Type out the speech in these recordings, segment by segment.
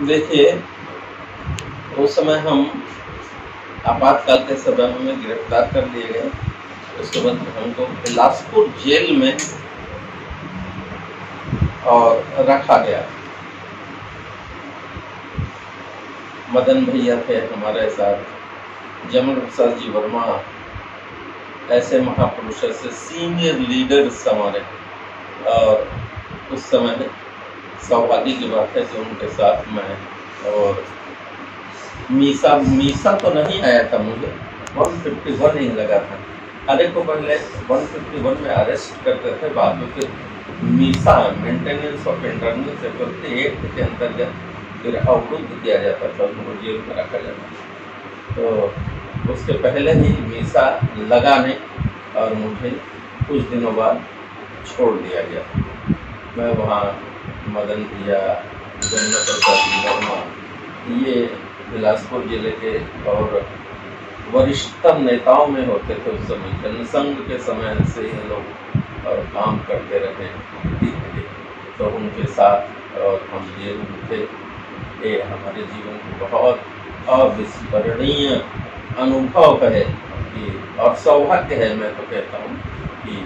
देखिए, उस समय हम आपातकाल के समय हमें गिरफ़्तार कर लिए गए। उसके बाद हमको बिलासपुर जेल में और रखा गया। मदन भैया थे हमारे साथ जमन प्रसाद जी वर्मा, ऐसे महापुरुष, ऐसे सीनियर लीडर्स हमारे। और उस समय सौभाग्य की बात है कि उनके साथ मैं और मीसा मीसा तो नहीं आया था मुझे। 151 ही लगा था। अरे को पहले 151 में अरेस्ट करते थे, बाद में फिर MISA maintenance of internal security act के अंतर्गत फिर अवरुद्ध किया जाता था, उनको जेल में रखा जाता तो उसके पहले ही मीसा लगा नहीं और मुझे कुछ दिनों बाद छोड़ दिया गया। मैं वहाँ मदन भैया जन्नत प्रसाद वर्मा, ये बिलासपुर ज़िले के और वरिष्ठतम नेताओं में होते थे उस समय। जनसंघ के समय से ये लोग, और काम करते रहे तो उनके साथ, और हम में थे। ये हमारे जीवन को बहुत अविस्मरणीय अनुभव है कि, और सौभाग्य है, मैं तो कहता हूँ कि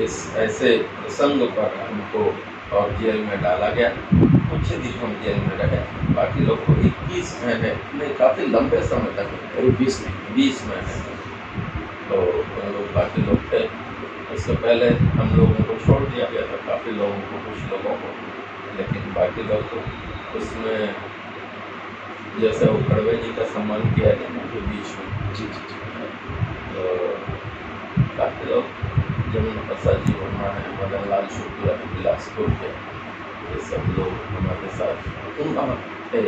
इस ऐसे प्रसंग पर हमको और जेल में डाला गया। कुछ ही दिन हम जेल में रहे बाकी लोग को इक्कीस महीने नहीं काफ़ी लंबे समय तक करीब बीस महीने। बीस महीने। तो उन लोग बाकी लोग थे। उससे पहले हम लोगों को छोड़ दिया गया था। काफ़ी लोगों को कुछ लोगों को। लेकिन बाकी लोग को उसमें जैसे वो खड़वे जी का सम्मान किया गया ना जो बीच में। जी जी जी। तो काफ़ी लोग जमुना प्रसाद जी वर्मा है मदन लाल शुक्ला है बिलासपुर के ये सब लोग हमारे साथ उन थे